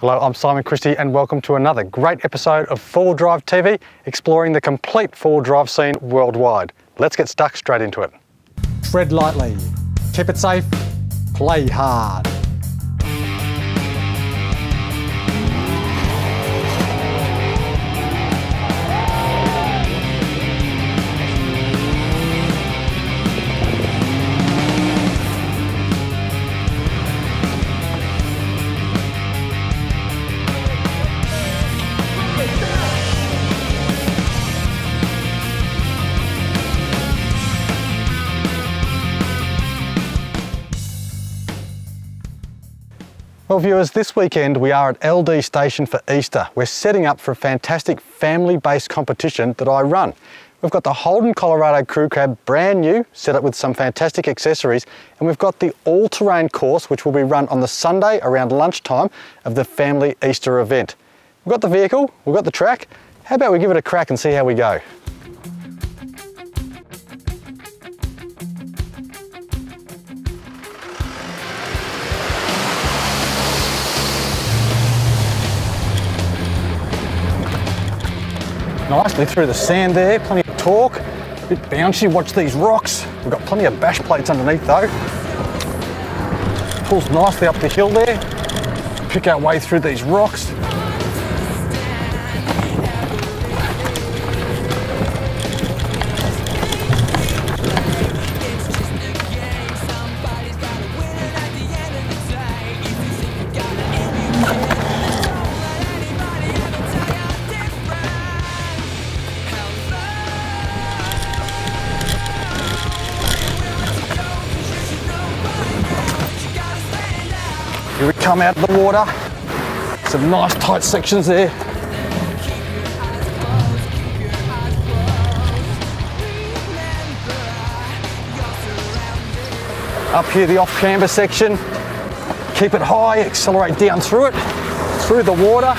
Hello, I'm Simon Christie and welcome to another great episode of Four Drive TV, exploring the complete four-wheel drive scene worldwide. Let's get stuck straight into it. Tread lightly, keep it safe, play hard. Well viewers, this weekend we are at Eldee Station for Easter. We're setting up for a fantastic family-based competition that I run. We've got the Holden Colorado Crew Cab brand new, set up with some fantastic accessories, and we've got the all-terrain course which will be run on the Sunday around lunchtime of the family Easter event. We've got the vehicle, we've got the track, how about we give it a crack and see how we go? Nicely through the sand there, plenty of torque, a bit bouncy, watch these rocks. We've got plenty of bash plates underneath though. Pulls nicely up the hill there, pick our way through these rocks. Come out of the water. Some nice tight sections there. Up here, the off-camber section. Keep it high, accelerate down through it, through the water.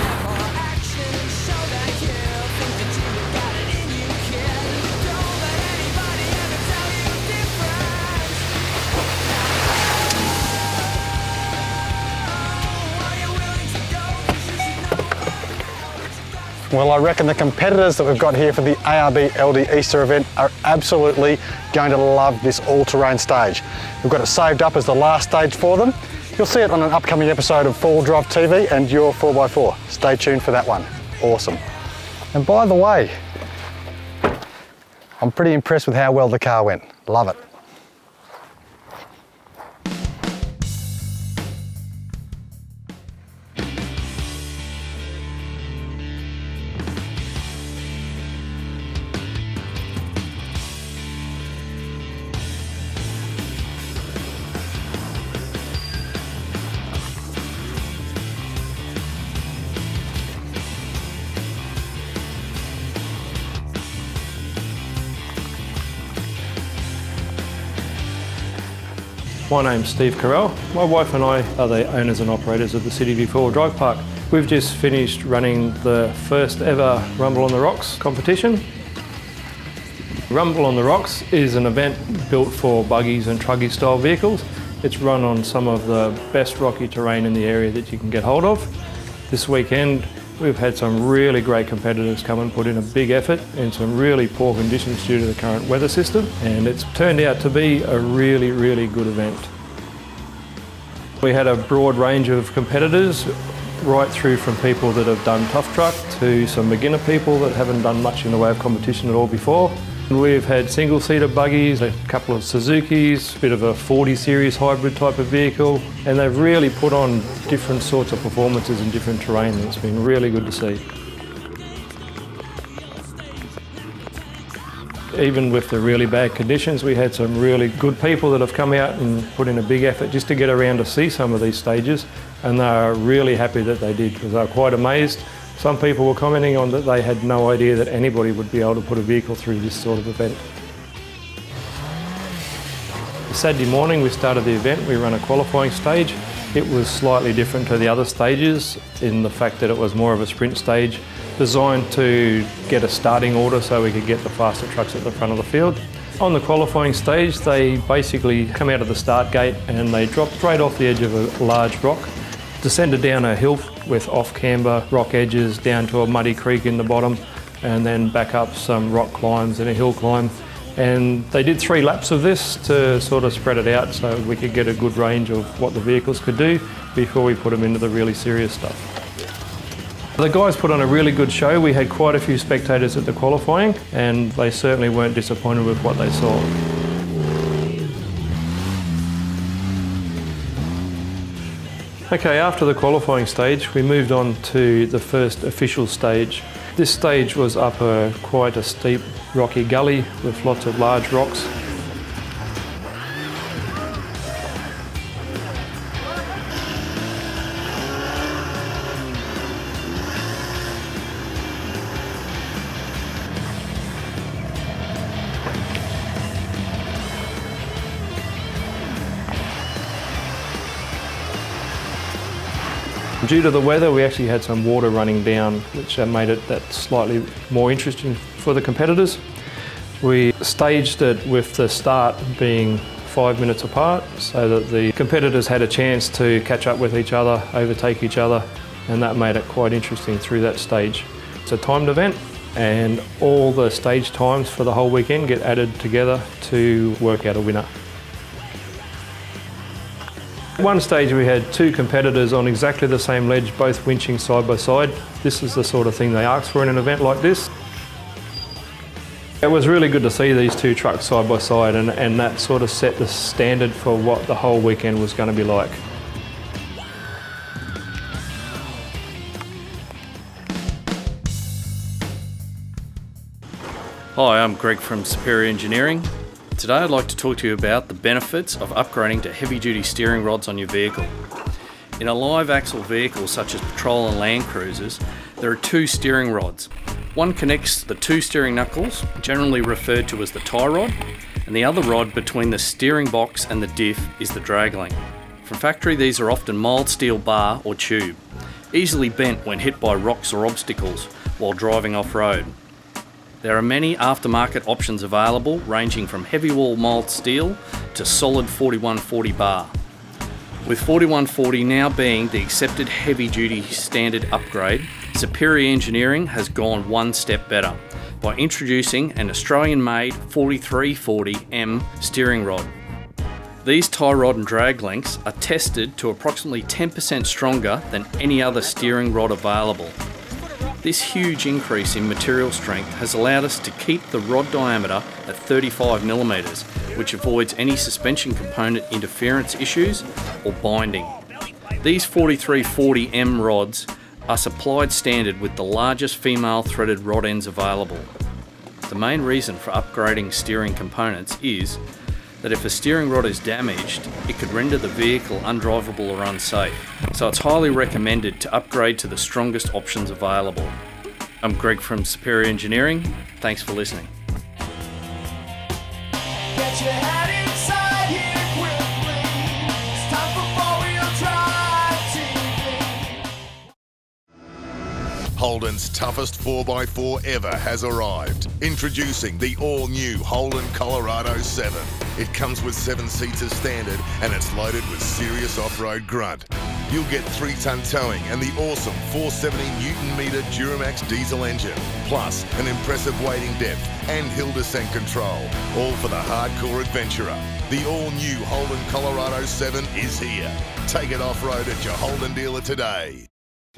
Well, I reckon the competitors that we've got here for the ARB Eldee Easter event are absolutely going to love this all-terrain stage. We've got it saved up as the last stage for them. You'll see it on an upcoming episode of 4 Drive TV and your 4x4. Stay tuned for that one. Awesome. And by the way, I'm pretty impressed with how well the car went. Love it. My name's Steve Carell. My wife and I are the owners and operators of the City View 4 Drive Park. We've just finished running the first ever Rumble on the Rocks competition. Rumble on the Rocks is an event built for buggies and truggy style vehicles. It's run on some of the best rocky terrain in the area that you can get hold of. This weekend we've had some really great competitors come and put in a big effort in some really poor conditions due to the current weather system and it's turned out to be a really, really good event. We had a broad range of competitors right through from people that have done tough truck to some beginner people that haven't done much in the way of competition at all before. We've had single-seater buggies, a couple of Suzuki's, a bit of a 40 series hybrid type of vehicle, and they've really put on different sorts of performances in different terrain. It's been really good to see. Even with the really bad conditions, we had some really good people that have come out and put in a big effort just to get around to see some of these stages, and they are really happy that they did because they were quite amazed some people were commenting on that they had no idea that anybody would be able to put a vehicle through this sort of event. Saturday morning we started the event, we ran a qualifying stage. It was slightly different to the other stages in the fact that it was more of a sprint stage designed to get a starting order so we could get the faster trucks at the front of the field. On the qualifying stage, they basically come out of the start gate and they drop straight off the edge of a large rock descended down a hill with off-camber rock edges down to a muddy creek in the bottom and then back up some rock climbs and a hill climb. And they did three laps of this to sort of spread it out so we could get a good range of what the vehicles could do before we put them into the really serious stuff. The guys put on a really good show. We had quite a few spectators at the qualifying and they certainly weren't disappointed with what they saw. Okay, after the qualifying stage, we moved on to the first official stage. This stage was up a quite a steep rocky gully with lots of large rocks Due to the weather, we actually had some water running down, which uh, made it that slightly more interesting for the competitors. We staged it with the start being five minutes apart so that the competitors had a chance to catch up with each other, overtake each other, and that made it quite interesting through that stage. It's a timed event and all the stage times for the whole weekend get added together to work out a winner. At one stage we had two competitors on exactly the same ledge, both winching side by side. This is the sort of thing they ask for in an event like this. It was really good to see these two trucks side by side and, and that sort of set the standard for what the whole weekend was going to be like. Hi, I'm Greg from Superior Engineering. Today I'd like to talk to you about the benefits of upgrading to heavy duty steering rods on your vehicle. In a live axle vehicle such as patrol and land cruisers, there are two steering rods. One connects the two steering knuckles, generally referred to as the tie rod, and the other rod between the steering box and the diff is the drag link. From factory these are often mild steel bar or tube, easily bent when hit by rocks or obstacles while driving off-road. There are many aftermarket options available ranging from heavy wall mild steel to solid 4140 bar. With 4140 now being the accepted heavy duty standard upgrade, Superior Engineering has gone one step better by introducing an Australian made 4340M steering rod. These tie rod and drag links are tested to approximately 10% stronger than any other steering rod available this huge increase in material strength has allowed us to keep the rod diameter at 35mm, which avoids any suspension component interference issues or binding. These 4340M rods are supplied standard with the largest female threaded rod ends available. The main reason for upgrading steering components is that if a steering rod is damaged, it could render the vehicle undrivable or unsafe. So it's highly recommended to upgrade to the strongest options available. I'm Greg from Superior Engineering. Thanks for listening. Holden's toughest 4x4 ever has arrived. Introducing the all-new Holden Colorado 7. It comes with seven seats as standard and it's loaded with serious off-road grunt. You'll get 3-ton towing and the awesome 470 newton meter Duramax diesel engine, plus an impressive wading depth and hill descent control, all for the hardcore adventurer. The all-new Holden Colorado 7 is here. Take it off-road at your Holden dealer today.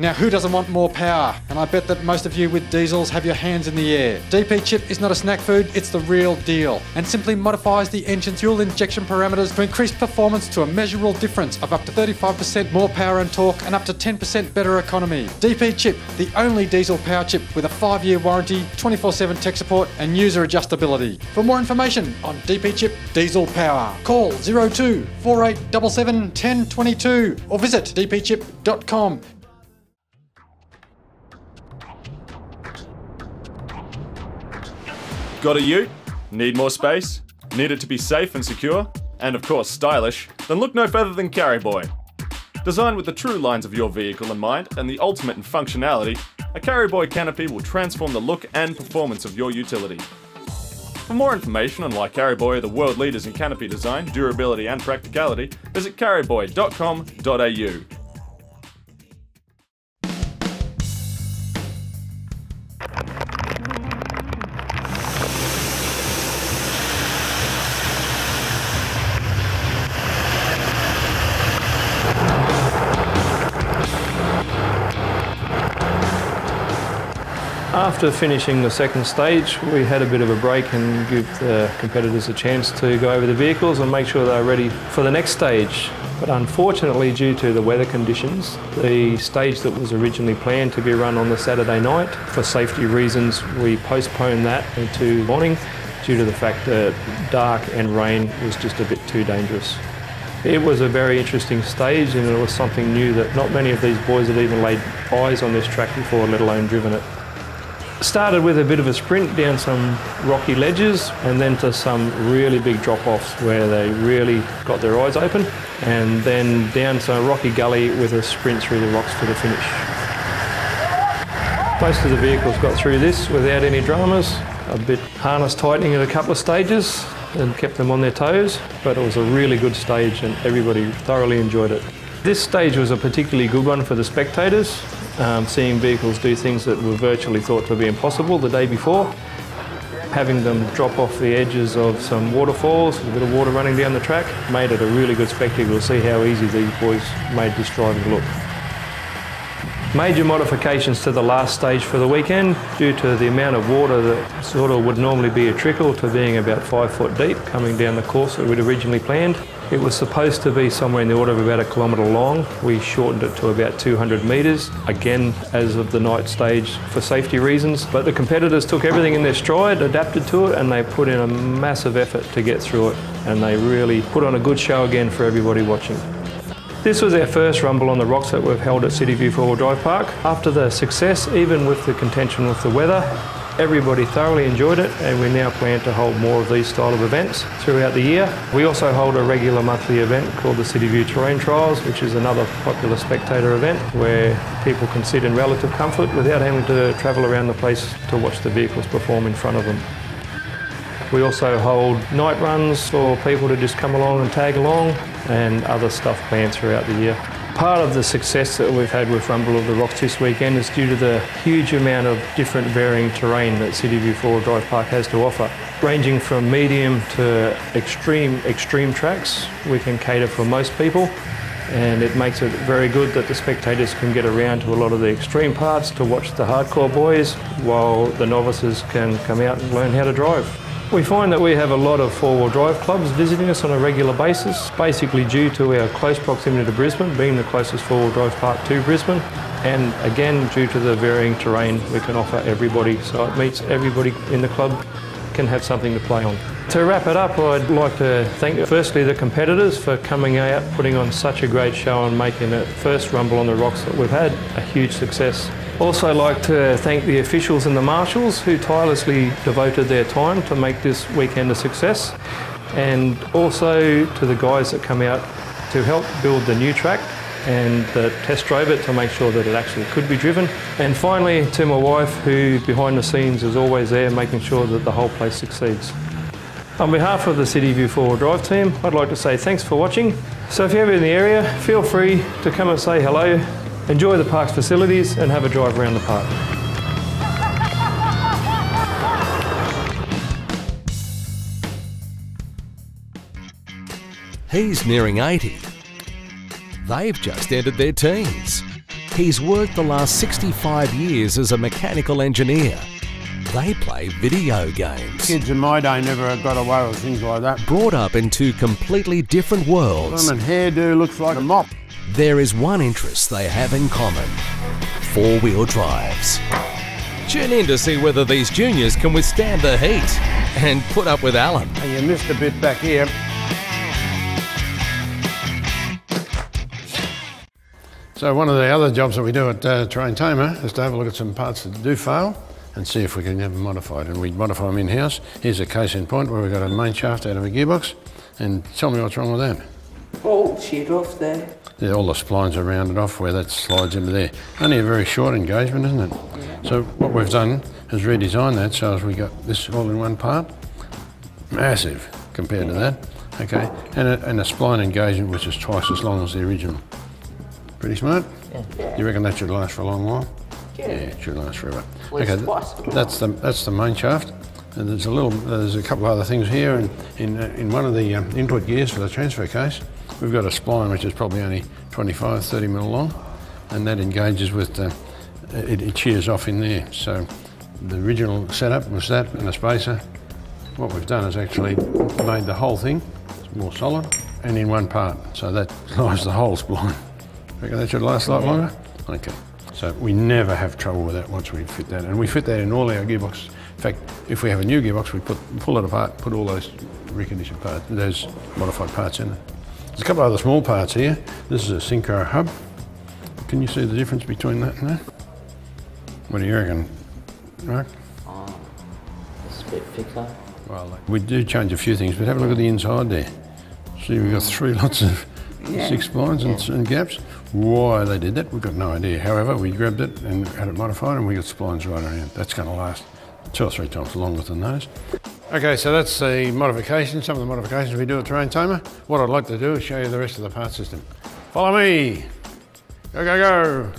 Now, who doesn't want more power? And I bet that most of you with diesels have your hands in the air. DP Chip is not a snack food, it's the real deal, and simply modifies the engine fuel injection parameters to increase performance to a measurable difference of up to 35% more power and torque and up to 10% better economy. DP Chip, the only diesel power chip with a 5 year warranty, 24 7 tech support, and user adjustability. For more information on DP Chip Diesel Power, call 02 4877 1022 or visit dpchip.com. Got a ute? Need more space? Need it to be safe and secure? And of course stylish? Then look no further than Carryboy. Designed with the true lines of your vehicle in mind and the ultimate in functionality, a Carryboy canopy will transform the look and performance of your utility. For more information on why Carryboy are the world leaders in canopy design, durability and practicality, visit carryboy.com.au. After finishing the second stage, we had a bit of a break and give the competitors a chance to go over the vehicles and make sure they were ready for the next stage. But unfortunately, due to the weather conditions, the stage that was originally planned to be run on the Saturday night, for safety reasons, we postponed that into morning due to the fact that dark and rain was just a bit too dangerous. It was a very interesting stage and it was something new that not many of these boys had even laid eyes on this track before, let alone driven it. Started with a bit of a sprint down some rocky ledges and then to some really big drop-offs where they really got their eyes open and then down to a rocky gully with a sprint through the rocks to the finish. Most of the vehicles got through this without any dramas, a bit harness tightening at a couple of stages and kept them on their toes, but it was a really good stage and everybody thoroughly enjoyed it. This stage was a particularly good one for the spectators um, seeing vehicles do things that were virtually thought to be impossible the day before, having them drop off the edges of some waterfalls, a bit of water running down the track, made it a really good spectacle to see how easy these boys made this driving look. Major modifications to the last stage for the weekend due to the amount of water that sort of would normally be a trickle to being about five foot deep coming down the course that we'd originally planned. It was supposed to be somewhere in the order of about a kilometre long. We shortened it to about 200 metres, again as of the night stage for safety reasons. But the competitors took everything in their stride, adapted to it, and they put in a massive effort to get through it. And they really put on a good show again for everybody watching. This was our first Rumble on the Rocks that we've held at City View 4 Drive Park. After the success, even with the contention with the weather, everybody thoroughly enjoyed it and we now plan to hold more of these style of events throughout the year. We also hold a regular monthly event called the City View Terrain Trials, which is another popular spectator event where people can sit in relative comfort without having to travel around the place to watch the vehicles perform in front of them. We also hold night runs for people to just come along and tag along and other stuff planned throughout the year. Part of the success that we've had with Rumble of the Rocks this weekend is due to the huge amount of different varying terrain that City View 4 Drive Park has to offer. Ranging from medium to extreme, extreme tracks, we can cater for most people and it makes it very good that the spectators can get around to a lot of the extreme parts to watch the hardcore boys while the novices can come out and learn how to drive. We find that we have a lot of four-wheel drive clubs visiting us on a regular basis, basically due to our close proximity to Brisbane, being the closest four-wheel drive park to Brisbane, and again, due to the varying terrain we can offer everybody, so it meets everybody in the club can have something to play on. To wrap it up, I'd like to thank firstly the competitors for coming out, putting on such a great show and making it first Rumble on the Rocks that we've had a huge success. Also like to thank the officials and the marshals who tirelessly devoted their time to make this weekend a success and also to the guys that come out to help build the new track and that test drove it to make sure that it actually could be driven. And finally to my wife who behind the scenes is always there making sure that the whole place succeeds. On behalf of the City View 4 Drive team, I'd like to say thanks for watching. So if you're ever in the area, feel free to come and say hello Enjoy the park's facilities and have a drive around the park. He's nearing 80. They've just entered their teens. He's worked the last 65 years as a mechanical engineer. They play video games. Kids in my day never got away with things like that. Brought up in two completely different worlds. And hairdo looks like a mop. There is one interest they have in common four wheel drives. Tune in to see whether these juniors can withstand the heat and put up with Allan. You missed a bit back here. So one of the other jobs that we do at uh, Terrain Tamer is to have a look at some parts that do fail and see if we can have them modified. And we modify them in-house. Here's a case in point where we've got a main shaft out of a gearbox. And tell me what's wrong with that. Oh, shit off there. Yeah, all the splines are rounded off where that slides into there. Only a very short engagement, isn't it? Yeah. So what we've done is redesign that so as we got this all in one part. Massive compared to that. Okay, and a, and a spline engagement which is twice as long as the original. Pretty smart? Yeah. You reckon that should last for a long while? Yeah, yeah it should last forever. Okay, that's the that's the main shaft. And there's a little, there's a couple of other things here. And in, in one of the um, input gears for the transfer case, We've got a spline which is probably only 25, 30 mil long, and that engages with the, it, it shears off in there. So The original setup was that and a spacer. What we've done is actually made the whole thing more solid and in one part. So that lies the whole spline. Reckon that should last a lot longer? Okay. So we never have trouble with that once we fit that. And we fit that in all our gearboxes. In fact, if we have a new gearbox, we put pull it apart, put all those reconditioned parts, those modified parts in it. There's a couple of other small parts here. This is a Synchro hub. Can you see the difference between that and that? What do you reckon, Mark? Ah, it's a bit thicker. Well, we do change a few things, but have a look at the inside there. See, we've got three lots of six splines and, and gaps. Why they did that, we've got no idea. However, we grabbed it and had it modified and we got splines right around. That's going to last two or three times longer than those. Okay, so that's the modification, some of the modifications we do at Terrain Tamer. What I'd like to do is show you the rest of the part system. Follow me! Go, go, go!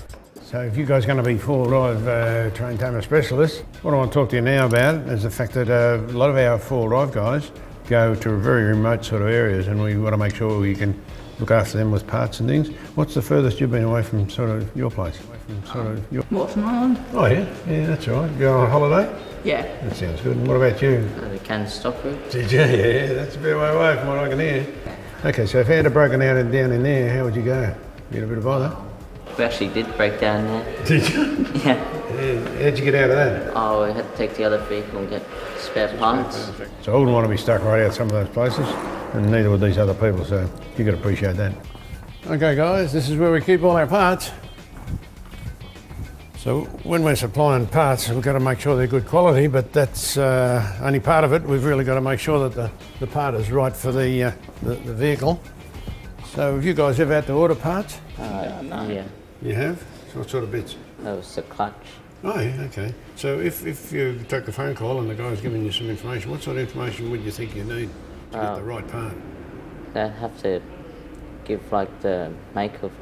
So if you guys are going to be full drive uh, Terrain Tamer specialists, what I want to talk to you now about is the fact that uh, a lot of our full drive guys go to very remote sort of areas and we want to make sure we can look after them with parts and things. What's the furthest you've been away from sort of your place? Away from sort of your... Moreton Island? Oh yeah, yeah, that's all right. Go on holiday? Yeah. That sounds good. And what about you? Uh, the Canning Stock Route. Did you? Yeah, that's a bit way away from what I can hear. Okay, so if you had a broken out and down in there, how would you go? Get a bit of bother? We actually did break down there. Did you? Yeah. Yeah, How'd you get out of that? Oh, we had to take the other vehicle and get spare parts. So I wouldn't want to be stuck right out some of those places, and neither would these other people, so you got to appreciate that. Okay, guys, this is where we keep all our parts. So when we're supplying parts, we've got to make sure they're good quality, but that's uh, only part of it. We've really got to make sure that the, the part is right for the, uh, the, the vehicle. So have you guys ever had to order parts? Uh, yeah. You have? So what sort of bits? That was the clutch. Oh, yeah, okay. So if, if you take a phone call and the guy's giving you some information, what sort of information would you think you need to get Uh, the right part? They have to give like the make of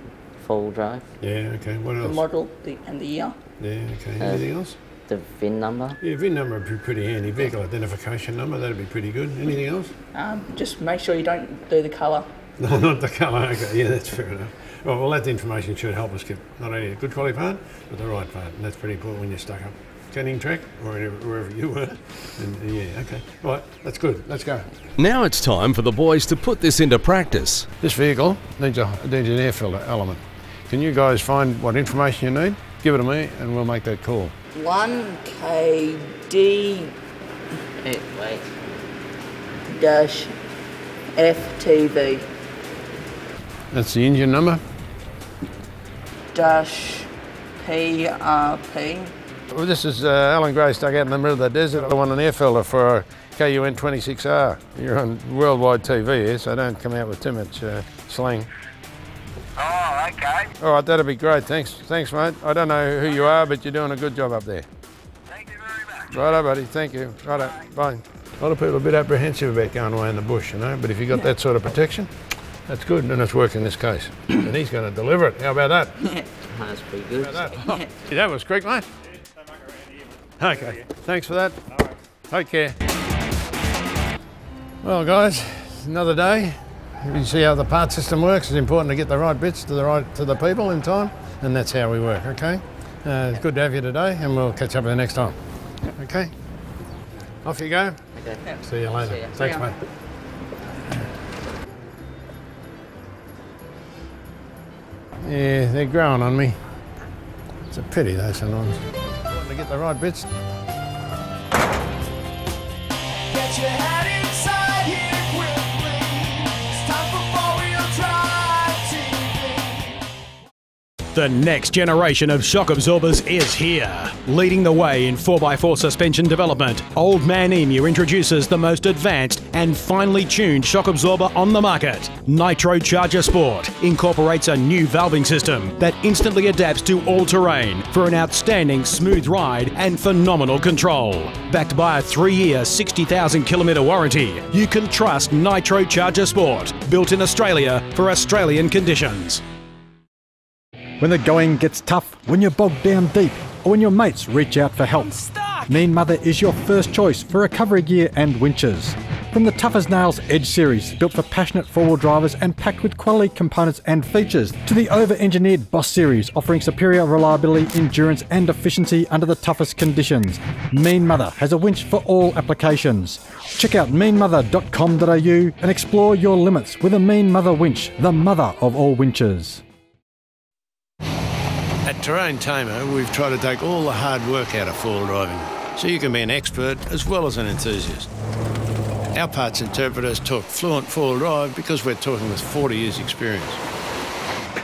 full drive, Yeah, okay. What else? The model the, and the year. Yeah, okay. Uh, Anything else? the VIN number. Yeah, VIN number would be pretty handy. Vehicle identification number, that'd be pretty good. Anything else? Um, just make sure you don't do the colour. No, not the colour. Okay, yeah, that's fair enough. Well, well, that information should help us get not only a good quality part, but the right part. And that's pretty important when you're stuck up canning track or wherever, wherever you were. And uh, yeah, okay. All right, that's good. Let's go. Now it's time for the boys to put this into practice. This vehicle needs, a, needs an air filter element. Can you guys find what information you need? Give it to me and we'll make that call. 1KD Hey, wait. dash FTV That's the engine number. dash PRP Well, this is uh, Allan Gray stuck out in the middle of the desert. I want an air filter for a KUN 26R. You're on worldwide TV here, so don't come out with too much uh, slang. Oh, okay. All right, that'd be great. Thanks, thanks, mate. I don't know who you are, but you're doing a good job up there. Thank you very much. Righto, buddy. Thank you. Righto. Bye. A lot of people are a bit apprehensive about going away in the bush, you know, but if you've got that sort of protection, that's good, and it's worked in this case. and he's going to deliver it. How about that? That's pretty good. How about that? that was quick, mate. Okay. Thanks for that. Take care. Well, guys, another day. You see how the part system works. It's important to get the right bits to the right to the people in time, and that's how we work. Okay. Uh, it's good to have you today, and we'll catch up with you next time. Okay. Off you go. Okay. See you later. See ya. Thanks, mate. Yeah, they're growing on me. It's a pity though sometimes. Want to get the right bits. The next generation of shock absorbers is here. Leading the way in 4x4 suspension development, Old Man Emu introduces the most advanced and finely tuned shock absorber on the market. Nitro Charger Sport incorporates a new valving system that instantly adapts to all terrain for an outstanding smooth ride and phenomenal control. Backed by a three year, 60,000 kilometre warranty, you can trust Nitro Charger Sport, built in Australia for Australian conditions. When the going gets tough, when you're bogged down deep, or when your mates reach out for help, Mean Mother is your first choice for recovery gear and winches. From the Tough as Nails Edge series, built for passionate four-wheel drivers and packed with quality components and features, to the over-engineered Boss series, offering superior reliability, endurance and efficiency under the toughest conditions. Mean Mother has a winch for all applications. Check out meanmother.com.au and explore your limits with a Mean Mother winch, the mother of all winches. Terrain Tamer, we've tried to take all the hard work out of four-wheel driving, so you can be an expert as well as an enthusiast. Our parts interpreters talk fluent four-wheel drive because we're talking with 40 years' experience.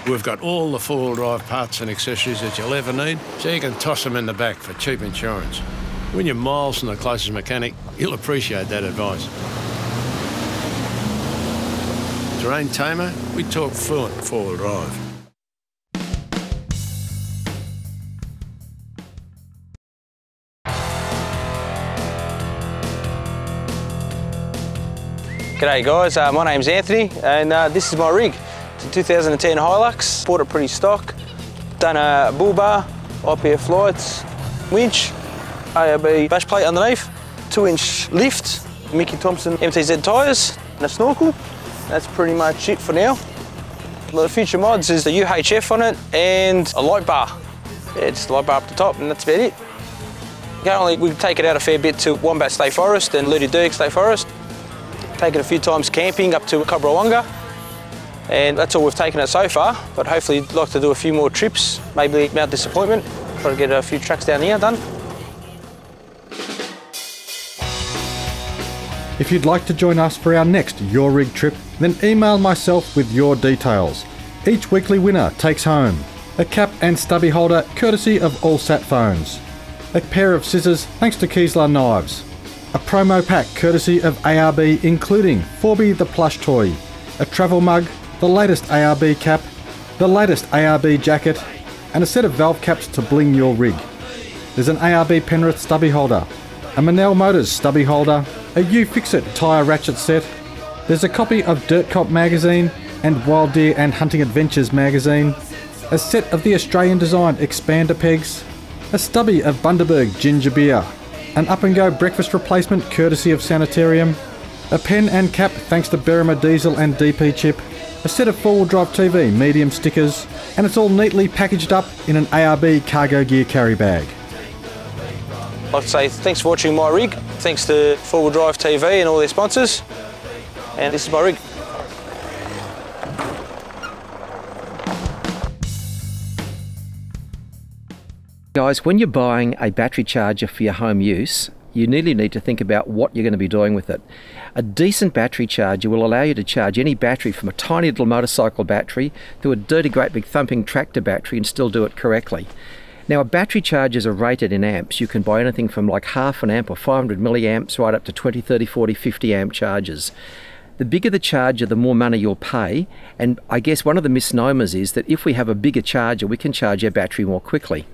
We've got all the four-wheel drive parts and accessories that you'll ever need, so you can toss them in the back for cheap insurance. When you're miles from the closest mechanic, you'll appreciate that advice. Terrain Tamer, we talk fluent four-wheel drive. G'day guys, uh, my name's Anthony and uh, this is my rig. It's a 2010 Hilux, bought it pretty stock. Done a bull bar, IPF lights, winch, ARB bash plate underneath, 2 inch lift, Mickey Thompson MTZ tyres and a snorkel. That's pretty much it for now. The future mods is the UHF on it and a light bar. Yeah, just light bar up the top and that's about it. Currently we take it out a fair bit to Wombat State Forest and Lerderderg State Forest taken a few times camping up to Cobrawonga and that's all we've taken it so far but hopefully like to do a few more trips maybe Mount Disappointment try to get a few tracks down here done. If you'd like to join us for our next Your Rig trip, then email myself with your details. Each weekly winner takes home a cap and stubby holder courtesy of Allsat phones, a pair of scissors thanks to Kiesler knives, a promo pack courtesy of ARB including Forby the plush toy, a travel mug, the latest ARB cap, the latest ARB jacket, and a set of valve caps to bling your rig. There's an ARB Penrith stubby holder, a Manel Motors stubby holder, a U-Fixit tyre ratchet set, there's a copy of Dirt Cop magazine and Wild Deer and Hunting Adventures magazine, a set of the Australian designed expander pegs, a stubby of Bundaberg ginger beer, an up and go breakfast replacement courtesy of Sanitarium, a pen and cap thanks to Berrima Diesel and DP Chip, a set of four-wheel drive TV medium stickers, and it's all neatly packaged up in an ARB cargo gear carry bag. I'd say thanks for watching my rig. Thanks to Four Wheel Drive TV and all their sponsors. And this is my rig Guys, when you're buying a battery charger for your home use, you really need to think about what you're going to be doing with it. A decent battery charger will allow you to charge any battery from a tiny little motorcycle battery to a dirty, great big thumping tractor battery and still do it correctly. Now, battery chargers are rated in amps. You can buy anything from like half an amp or 500 milliamps right up to 20, 30, 40, 50 amp chargers. The bigger the charger, the more money you'll pay. And I guess one of the misnomers is that if we have a bigger charger, we can charge our battery more quickly.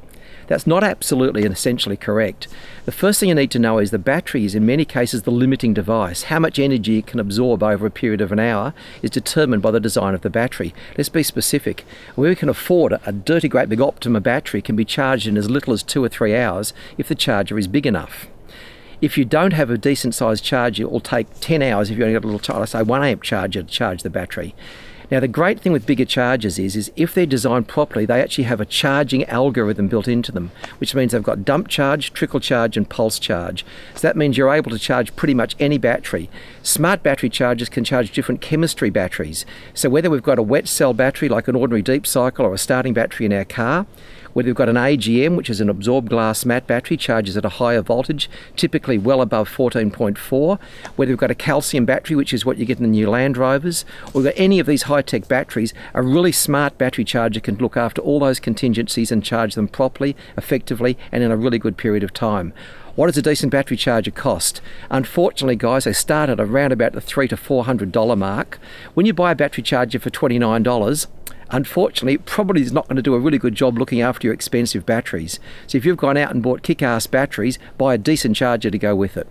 That's not absolutely and essentially correct. The first thing you need to know is the battery is in many cases the limiting device. How much energy it can absorb over a period of an hour is determined by the design of the battery. Let's be specific. Where we can afford a dirty great big Optima battery can be charged in as little as two or three hours if the charger is big enough. If you don't have a decent sized charger, it will take 10 hours if you only got a little, I say, 1 amp charger to charge the battery. Now the great thing with bigger chargers is, is if they're designed properly, they actually have a charging algorithm built into them, which means they've got dump charge, trickle charge, and pulse charge. So that means you're able to charge pretty much any battery. Smart battery chargers can charge different chemistry batteries. So whether we've got a wet cell battery like an ordinary deep cycle or a starting battery in our car, whether we've got an AGM, which is an absorbed glass mat battery, charges at a higher voltage, typically well above 14.4, whether we've got a calcium battery, which is what you get in the new Land Rovers, or any of these high-tech batteries, a really smart battery charger can look after all those contingencies and charge them properly, effectively, and in a really good period of time. What does a decent battery charger cost? Unfortunately, guys, they start at around about the three to four hundred dollar mark. When you buy a battery charger for twenty nine dollars, unfortunately, it probably is not going to do a really good job looking after your expensive batteries. So if you've gone out and bought kick-ass batteries, buy a decent charger to go with it.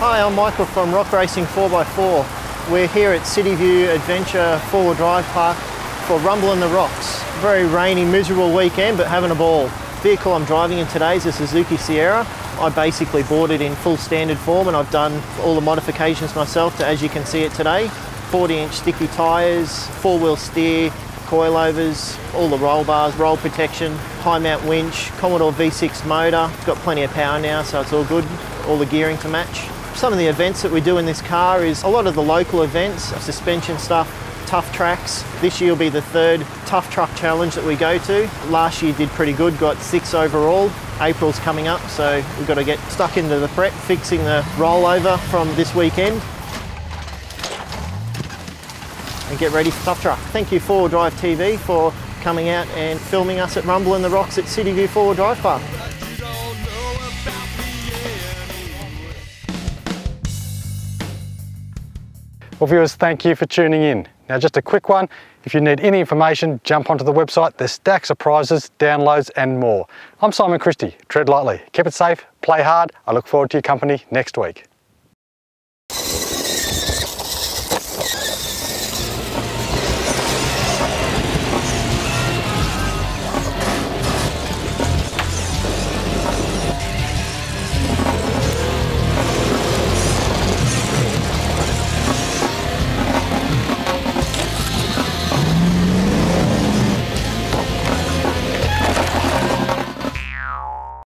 Hi, I'm Michael from Rock Racing 4x4. We're here at Cityview Adventure four-wheel drive park for Rumble in the Rocks. Very rainy, miserable weekend, but having a ball. Vehicle I'm driving in today is a Suzuki Sierra. I basically bought it in full standard form and I've done all the modifications myself to as you can see it today. 40 inch sticky tyres, four wheel steer, coilovers, all the roll bars, roll protection, high mount winch, Commodore V6 motor. It's got plenty of power now so it's all good, all the gearing to match. Some of the events that we do in this car is a lot of the local events, suspension stuff, tough tracks. This year will be the third tough truck challenge that we go to. Last year did pretty good, got six overall. April's coming up, so we've got to get stuck into the prep, fixing the rollover from this weekend. And get ready for tough truck. Thank you 4 Drive TV for coming out and filming us at Rumble in the Rocks at City View 4 Drive Park. Well viewers, thank you for tuning in. Now just a quick one, if you need any information, jump onto the website. There's stacks of prizes, downloads and more. I'm Simon Christie. Tread lightly, keep it safe, play hard. I look forward to your company next week.